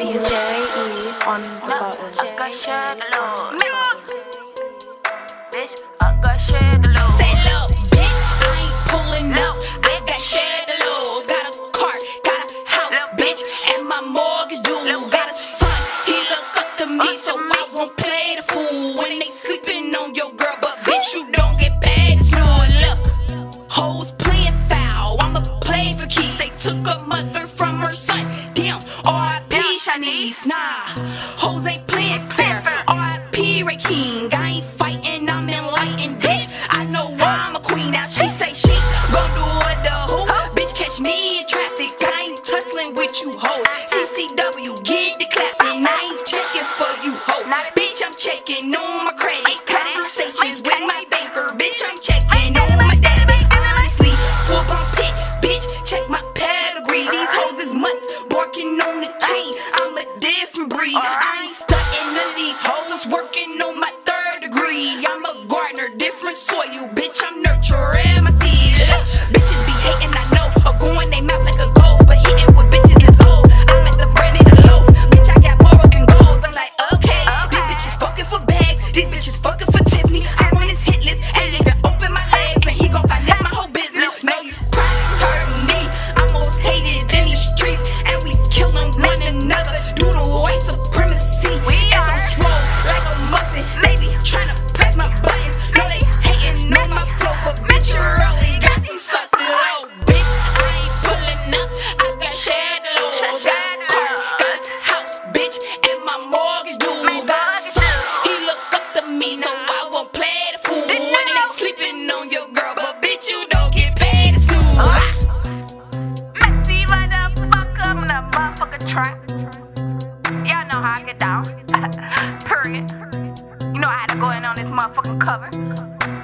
DJ E on traffic. I ain't tussling with you hoes. CCW, get the clapping. I ain't checking for you hoes. Bitch, I'm checking on my credit. Conversations with my banker. Bitch, I'm checking on my debit. Honestly, full bump pit. Bitch, check my pedigree. These hoes is months barking on the chain. I'm a different breed. I ain't These bitches fuck trap. Y'all know how I get down. Period. You know I had to go in on this motherfucking cover.